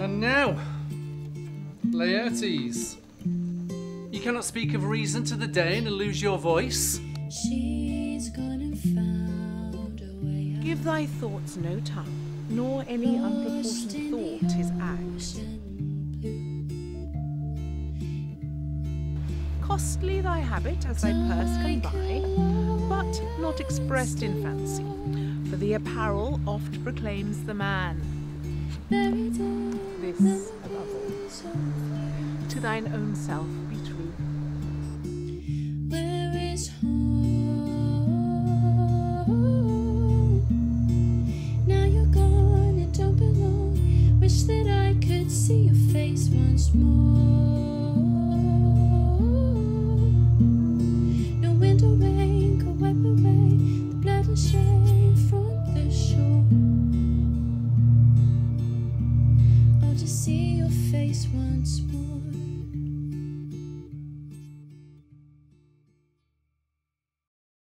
And now, Laertes. You cannot speak of reason to the Dane and lose your voice. She's gone and found a way out. Give thy thoughts no tongue, nor any unproportioned thought his act. Costly thy habit as thy purse can buy, but not expressed in fancy, for the apparel oft proclaims the man. This above all, to thine own self be true. Where is home? Now you're gone and don't belong. Wish that I could see your face once more. See your face once more.